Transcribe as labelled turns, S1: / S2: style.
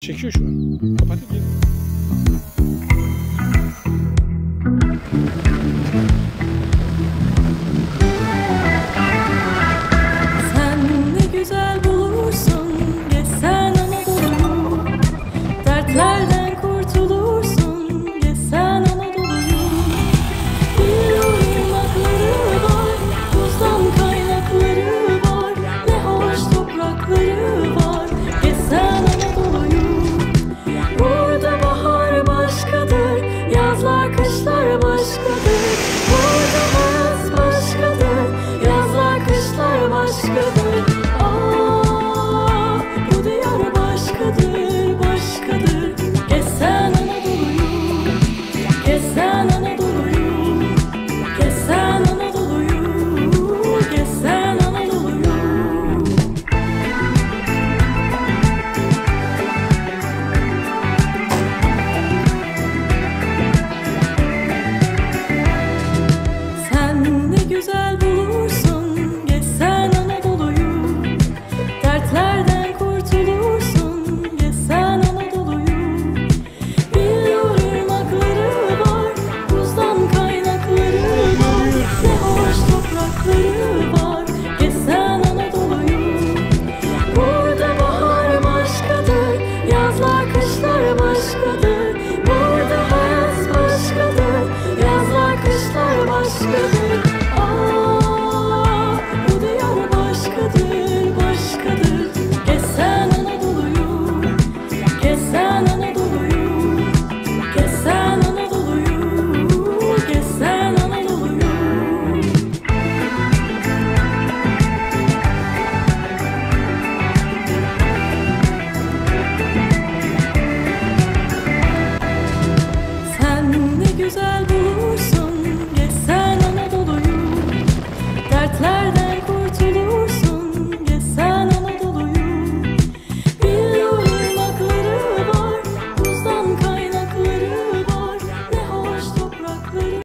S1: Çekiyor şu an. Kapat. Christmas. Christmas.